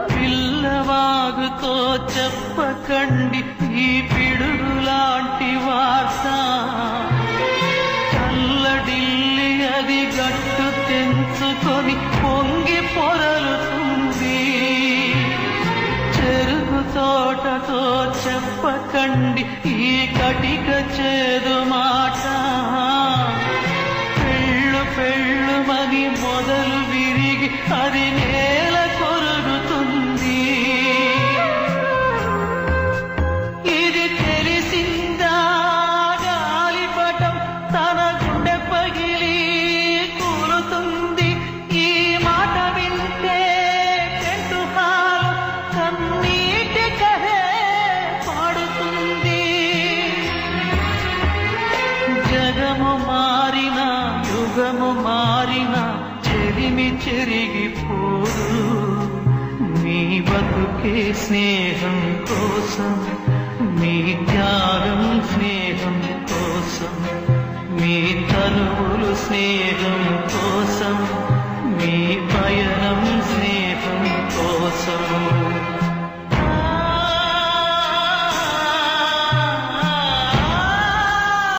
పిల్లవాగుతో చెప్పకండి ఈ పిడుగులాంటి వార్త. చల్లడిల్లి అది గట్టు తెంచుకొని పొంగి పొరలుతుంది. చెరుకు తోటతో చెప్పకండి ఈ కటిక చేదు మాట. పెళ్ళు పెళ్ళు మని మొదలు విరిగి అది జగము మారిన యుగము మారిన చెరిమి చెరిగిపోదు మీ బతుకే స్నేహం కోసం మీ త్యాగం స్నేహం కోసం మీ తరువులు స్నేహం కోసం మీ పయనం స్నేహం కోసం.